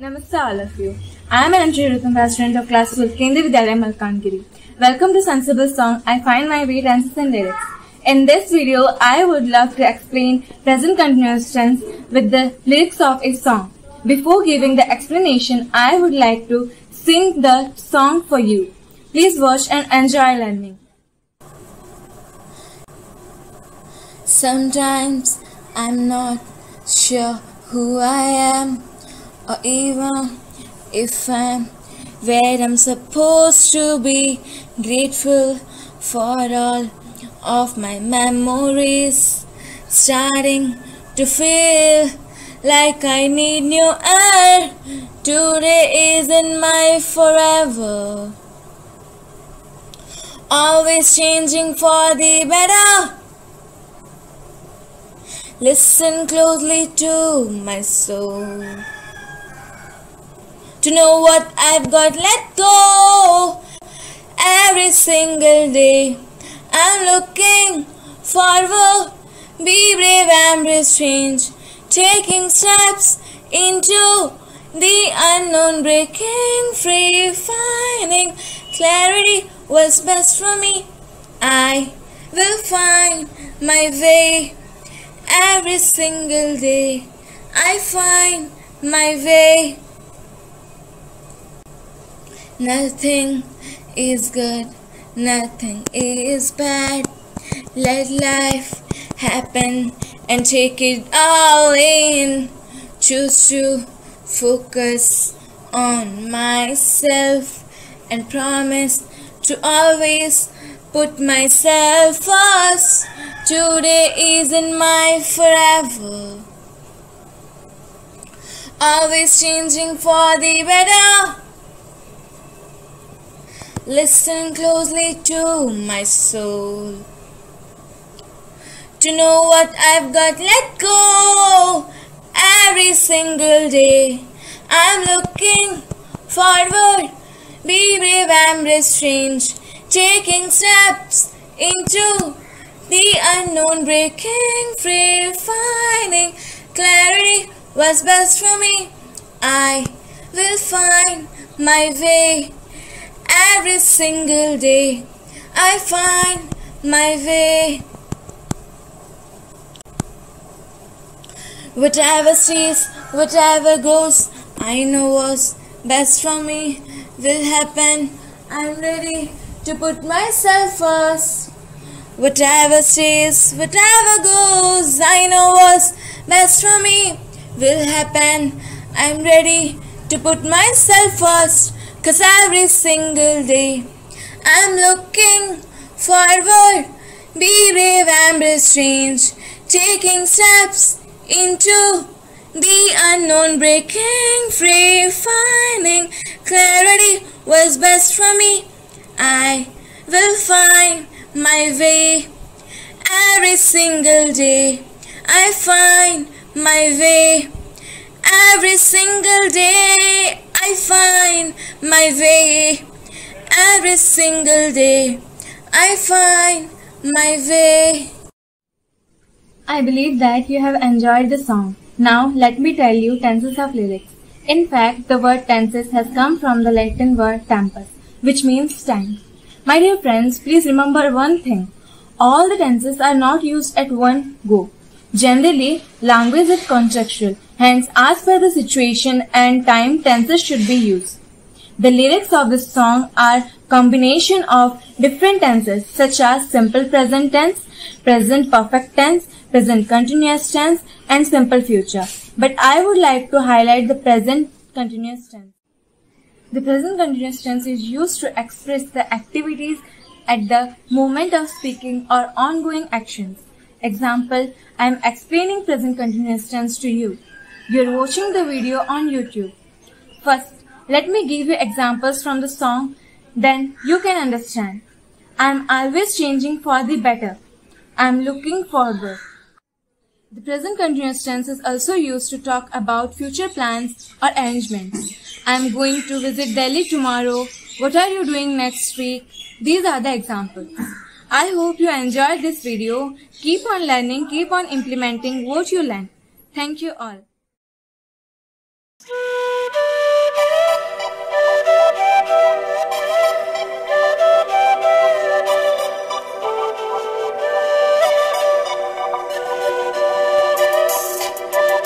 Namaste all of you. I am an entry rhythm student of class 12 Kendriya Vidyalaya Malkangiri. Welcome to Sensible Song I Find My Way Tenses in Lyrics. In this video, I would love to explain present continuous tense with the lyrics of a song. Before giving the explanation, I would like to sing the song for you. Please watch and enjoy learning. Sometimes I'm not sure who I am, or even if I'm where I'm supposed to be. Grateful for all of my memories, starting to feel like I need new air. Today isn't my forever, always changing for the better. Listen closely to my soul. To know what I've got, let go. Every single day, I'm looking forward. Be brave, embrace change. Taking steps into the unknown, breaking free, finding clarity was best for me. I will find my way every single day. I find my way. Nothing is good, nothing is bad. Let life happen and take it all in. Choose to focus on myself and promise to always put myself first. Today isn't my forever. Always changing for the better. Listen closely to my soul. To know what I've got, let go. Every single day, I'm looking forward. Be brave, and embrace change. Taking steps into the unknown, breaking free, finding clarity was best for me. I will find my way every single day. I find my way. Whatever stays, whatever goes, I know what's best for me will happen. I'm ready to put myself first. Whatever stays, whatever goes, I know what's best for me will happen. I'm ready to put myself first, cause every single day I'm looking forward. Be brave, embrace change, taking steps into the unknown, breaking free, finding clarity was best for me. I will find my way every single day. I find my way every single day. I find my way every single day. I find my way. I believe that you have enjoyed the song. Now let me tell you tenses of lyrics. In fact, the word tenses has come from the Latin word tempus, which means time. My dear friends, please remember one thing. All the tenses are not used at one go. Generally, language is contextual, hence as per the situation and time tenses should be used. The lyrics of this song are combination of different tenses such as simple present tense, present perfect tense, present continuous tense and simple future. But I would like to highlight the present continuous tense. The present continuous tense is used to express the activities at the moment of speaking or ongoing actions. Example, I am explaining present continuous tense to you. You are watching the video on YouTube. First, let me give you examples from the song, then you can understand. I am always changing for the better. I am looking forward. The present continuous tense is also used to talk about future plans or arrangements. I am going to visit Delhi tomorrow. What are you doing next week? These are the examples. I hope you enjoyed this video. Keep on learning, keep on implementing what you learn. Thank you all.